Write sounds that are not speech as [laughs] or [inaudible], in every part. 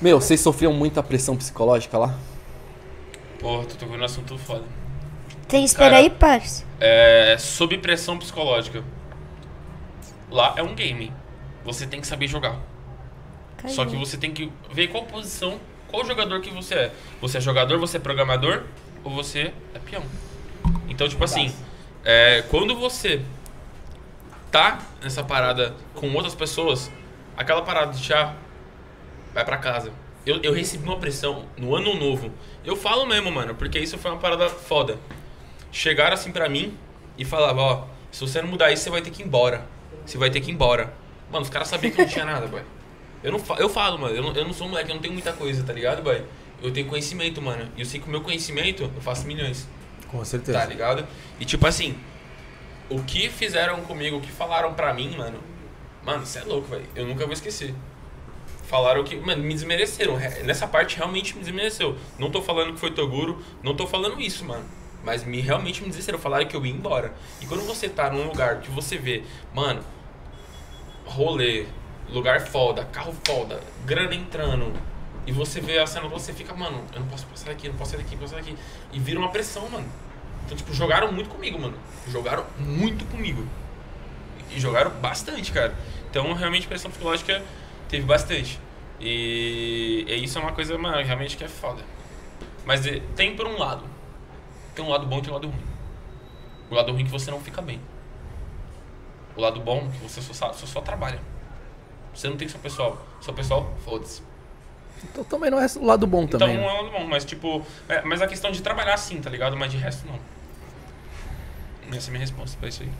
Meu, vocês sofriam muita pressão psicológica lá? Porra, tô tocando um assunto foda. Tem espera Cara, aí, parça. É. Sob pressão psicológica. Lá é um game. Você tem que saber jogar. Caiu. Só que você tem que ver qual posição, qual jogador que você é. Você é jogador, você é programador ou você é peão. Então, tipo assim, é, quando você tá nessa parada com outras pessoas, aquela parada de já vai pra casa. Eu, eu recebi uma pressão no ano novo. Eu falo mesmo, mano, porque isso foi uma parada foda. Chegaram assim pra mim e falavam, ó, se você não mudar isso, você vai ter que ir embora. Você vai ter que ir embora. Mano, os caras sabiam que não tinha [laughs] nada, boy. Eu, não, fa- eu falo, mano, eu não, eu não sou um moleque, eu não tenho muita coisa, tá ligado, boy? Eu tenho conhecimento, mano. E eu sei que o meu conhecimento, eu faço milhões. Com certeza. Tá ligado? E tipo assim, o que fizeram comigo, o que falaram pra mim, mano. Mano, você é louco, velho. Eu nunca vou esquecer. Falaram que, mano, me desmereceram. Re- Nessa parte realmente me desmereceu. Não tô falando que foi Toguro, não tô falando isso, mano. Mas me realmente me desmereceram. Falaram que eu ia embora. E quando você tá num lugar que você vê, mano, rolê, lugar foda, carro foda, grana entrando. E você vê a cena, você fica, mano, eu não posso passar daqui, não posso sair daqui, não posso sair daqui. E vira uma pressão, mano. Então, tipo, jogaram muito comigo, mano. Jogaram muito comigo. E jogaram bastante, cara. Então, realmente, pressão psicológica teve bastante. E, e isso é uma coisa, mano, realmente que é foda. Mas eh, tem por um lado. Tem um lado bom e tem um lado ruim. O lado ruim é que você não fica bem. O lado bom é que você só, só, só trabalha. Você não tem seu pessoal. Seu pessoal, foda-se. Então também não é o lado bom Então também. não né? é um lado bom, mas tipo. é, mas a questão de trabalhar sim, tá ligado? Mas de resto não. Essa é a minha resposta pra isso aí.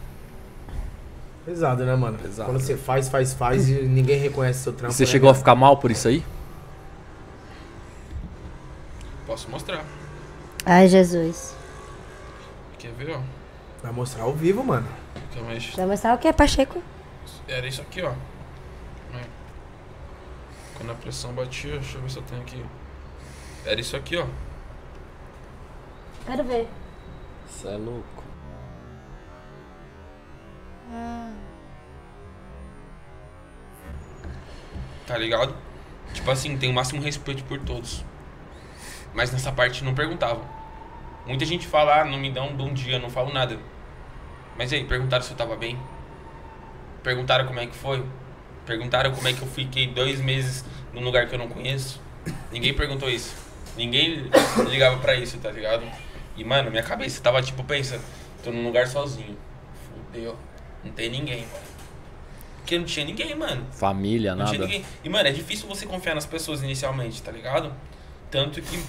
Pesado, né, mano? Pesado. Quando você faz, faz, faz e ninguém reconhece seu E trampo. você né, chegou a cara? ficar mal por isso aí? Posso mostrar. Ai, Jesus. Quer ver, ó? Vai mostrar ao vivo, mano. Então, mas Vai mostrar o que, Pacheco? era isso aqui, ó. Quando a pressão batia, deixa eu ver se eu tenho aqui. Era isso aqui, ó. Quero ver. Você é louco. Tá ligado? Tipo assim, tem o máximo respeito por todos. Mas nessa parte não perguntavam. Muita gente fala, ah, não me dá um bom dia, não falo nada. Mas aí, perguntaram se eu tava bem? Perguntaram como é que foi? Perguntaram como é que eu fiquei dois meses num lugar que eu não conheço? Ninguém perguntou isso. Ninguém ligava pra isso, tá ligado? E, mano, minha cabeça tava tipo, pensa, tô num lugar sozinho. Fudeu. Não tem ninguém, mano. Porque não tinha ninguém, mano. Família, Não tinha nada. ninguém. E, mano, é difícil você confiar nas pessoas inicialmente, tá ligado? Tanto que